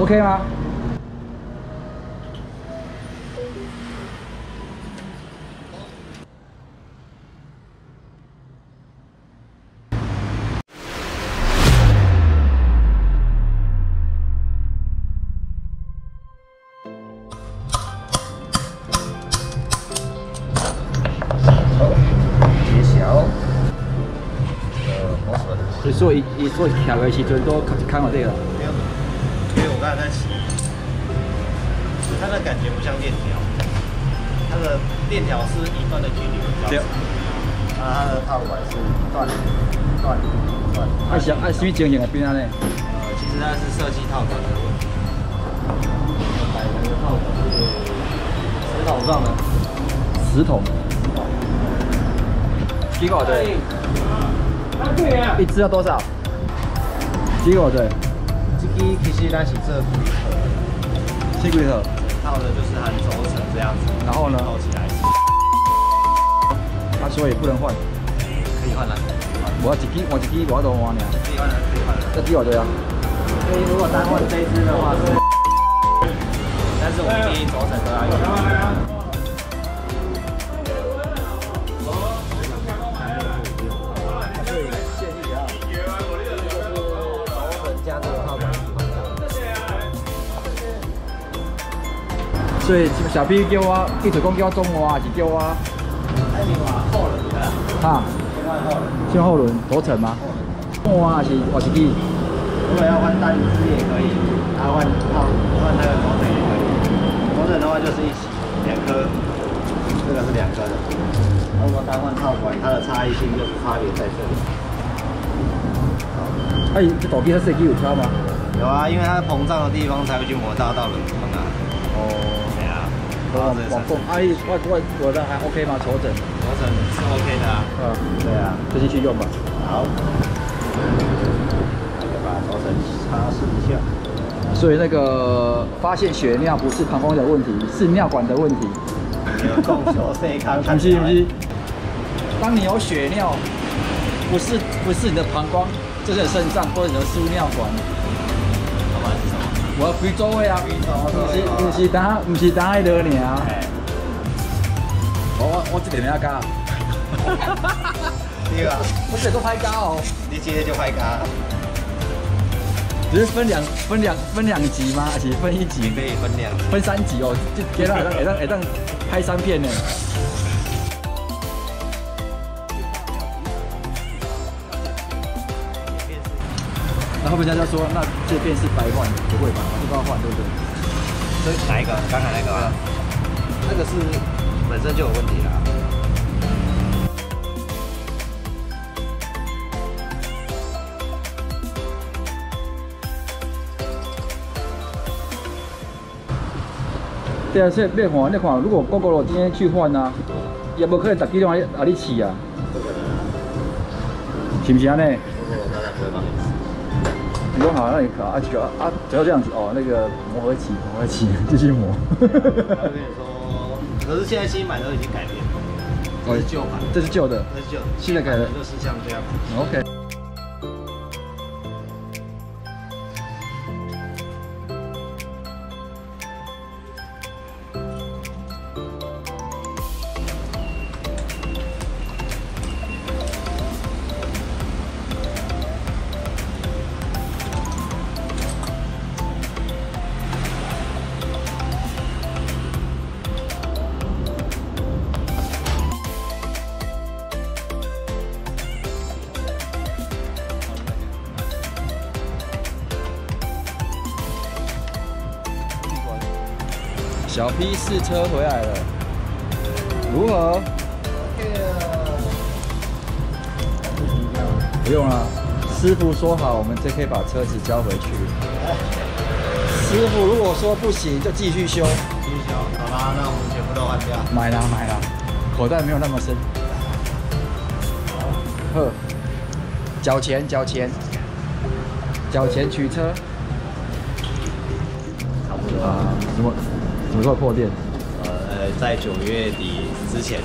OK 吗？揭晓。呃，磨损。所以说伊伊所徛的时阵都看到这个。没有，因为我刚才在骑，它的感觉不像链条，它的链条是一段的距离会比较长，啊，它的套管是断断断。按什按什么情形会变安尼？呃，其实它是设计套管的。问题。买的套管是石头。状的，石头。几个对？一只要多少？几个对？这个其实它是这规盒，七规盒。套的就是含轴承这样子，然后呢？套起来。他说也不能换。可以换了。我一支，我一支我都换呢。可以换了，可以换了。这支我对啊？所以如果单换这一支的话是，所以小 B 叫我，一直讲叫我中华，还是叫我？后轮的。哈？先后轮头层吗？中华还是我是 B？如果要换单支也可以，然后换套换那个轴承也可以。轴承的话就是一起两颗，这个是两颗的。如果单换套管，它的差异性就是差别在这里。哎，这倒闭它设计有差吗？有啊，因为它膨胀的地方才会去磨到到轮框啊。哦。阿姨，我我我的还 OK 吗？头枕，头枕是 OK 的啊。嗯，对啊，就进去用吧。好。把头枕擦拭一下。所以那个发现血尿不是膀胱的问题，是尿管的问题。有供球塞康。不是不是。当你有血尿，不是不是你的膀胱。就是肾脏或者你的输尿管？我非洲的啊，不是不是打不是单爱的尔。我我我这边要加。对啊，我这都拍加哦。你今天就拍加。只是分两分两分两集吗？还是分一集？可以分两。分三集哦，就给他给他给他拍三片呢。然后人家就说，那这边是白换，不会吧？这都要换，对不对？这哪一个？刚才那个吗？那个是本身就有问题啦。对啊，所以变换那款，如果哥哥我今天去换呢，也不可以打几种啊你起啊？是不是啊？呢？你用好，那也可啊，只要啊，只要这样子哦，那个磨合期，磨合期继续磨。我跟你说，可是现在新版都已经改变了，这是旧版，这是旧的，这是旧的，新的改的就是像这样。OK。小 P 试车回来了，如何？不用了，师傅说好，我们就可以把车子交回去。师傅如果说不行，就继续修。继续修，好啦，那我们全部都换掉。买啦买啦，口袋没有那么深。呵，缴钱缴钱，缴钱取车。差不多啊？什么？什么时候破店？呃，在九月底之前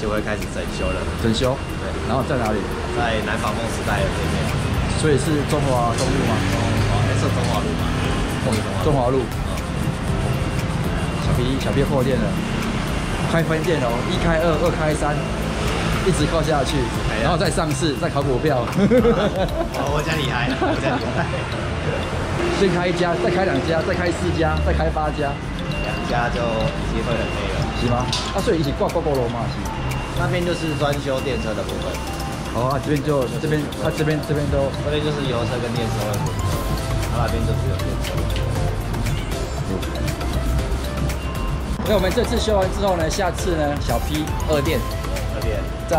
就会开始整修了。整修？对。然后在哪里？在南法梦时代的对面。所以是中华东路吗？哦，还是中华路吗？中华路。小 B 小 B 破店了，开分店哦，一开二，二开三，一直靠下去，然后再上市，再考股票。哦，我家厉害，我家厉害。先开一家，再开两家，再开四家，再开八家，两家就机会很累了，是吗？啊，所以一起挂挂挂楼嘛，是。那边就是专修电车的部分。哦，这边就这边，他这边这边都，这边就是油车跟电车的部分，他那边就只有电车。那我们这次修完之后呢，下次呢，小 P 二店，二店。在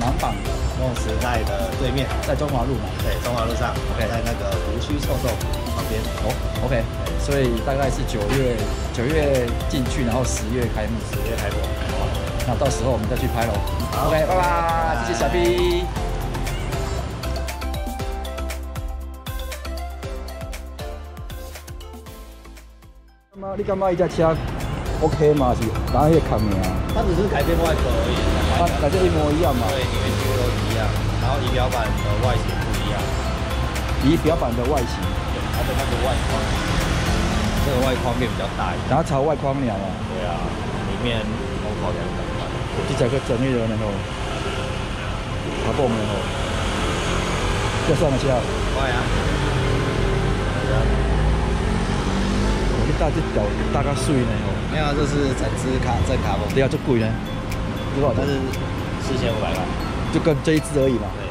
南港梦时代的对面，在中华路嘛，对，中华路上，OK，在那个湖区臭豆旁边，哦，OK，所以大概是九月九月进去，然后十月开幕，十月开播，好，那到时候我们再去拍喽，OK，拜拜，谢谢小。妈，你干嘛一架车？OK 嘛是，哪一个卡名啊？它只是改变外壳而已，它改变一模一样嘛？对，里面几乎都一样，然后仪表板的外形不一样。仪表板的外形，它的那个外框，这个外框变比较大一点。然后朝外框了啊？对啊，里面空调两等款。这整个整理了然后，好不然后，这算了下。快啊！我去大这条大概水呢吼。没有，这是整只卡正卡风。对啊，这贵呢，多少？它是四千五百万，就跟这一只而已嘛。对，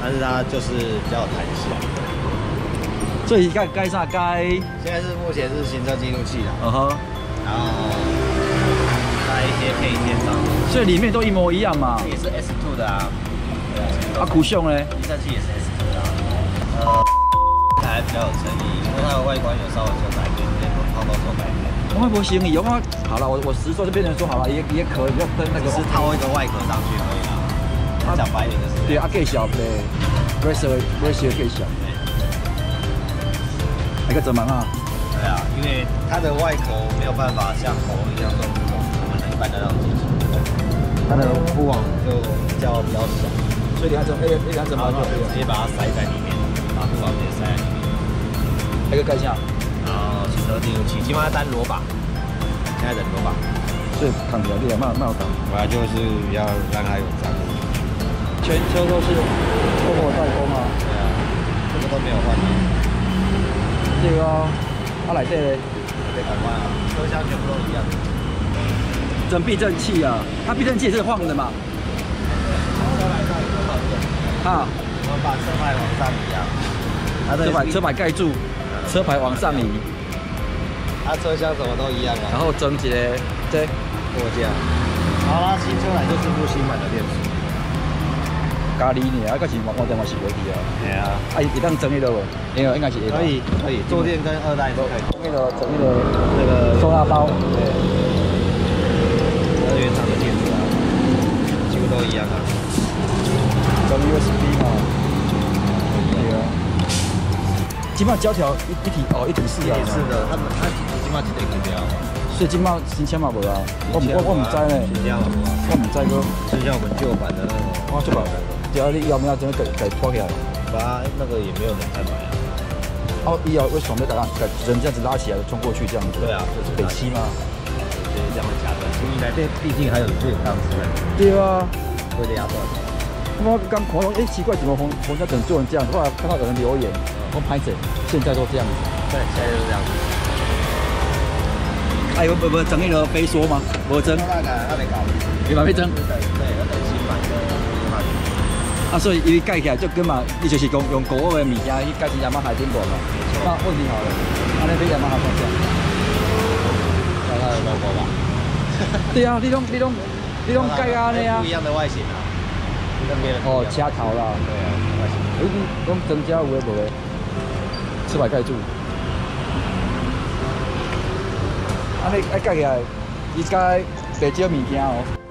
但是它就是比较有弹性。所以该该啥该？现在是目前是行车记录器的，嗯哼，然后带一些配件上去。所以里面都一模一样嘛。也是 S2 的啊。对啊。啊，酷炫呢？离合器也是 S2 的啊。呃，还比较有诚意，因为它的外观有稍微修改一点点，泡泡做改变。我们不行，以后好了，我我实说就变成说好了，也也可以，要跟那个是套一个外壳上去而已啦。他讲白一点就是。对啊，更小呗，racer racer 更小。那个怎么啊？对啊，因为它的外壳没有办法像猴一样这种我们一般的那它的布网就比较比较小，所以你看怎么，哎哎，你看怎么就直接把它塞在里面，把布网直接塞在里面。那个盖下。然后行车记录器，起码单螺把，现在等螺把，所以扛起来厉害，慢慢扛。本来就是要让它有张力。全车都是中国代工啊。对啊，这个都没有换。这个啊，它来这嘞。没改换啊，车厢全部都一样。整避震器啊，它避震器也是晃的嘛。车牌盖住啊。我们把车牌往上移啊。车牌车牌盖住。车牌往上移，它车厢什么都一样啊。然后整洁，对，货架。好啦，新车来就是部新买的电池。咖喱呢？啊，个是我我电话是可以啊。系啊。啊，一旦整理了无？应该应该是可以可以。坐垫跟二代都可以。那个整理的那个收纳包。对。这是原厂的电池啊，几乎都一样啊。装 USB 嘛。金茂胶条一一体哦，一体式啊，是的，他们他金茂几台空调，所以金茂新签嘛无啊，我我我唔知呢，新签嘛，我唔知个，就像我们旧版的那种，旧版的，对啊，你要不要真的给给拖起来？把那个也没有人在买啊。哦，以后为什么要把它人这样子拉起来冲过去这样子？对啊，是北西吗？就是这样夹断，因为这毕竟还有最当时的。对啊，会压断。我刚看到，哎，奇怪，怎么红红家等做成这样？后来看到有人留言。我拍整，现在都这样子。对，现在就是这样子。哎，不不，整一个飞梭吗？我整。那个还没搞。你嘛没整？对。啊，所以伊盖起来就跟嘛，你就是讲用古的物件去盖起亚马哈顶部嘛。那问题好了，那你比亚马哈方向。看它的 logo 吧。对啊，你拢你拢你拢盖啊那啊。不一样的外形啊。哦，车头啦。对啊，外形。有啲讲增加有诶无诶？车牌盖住，啊你爱盖起来，伊盖白少物件哦。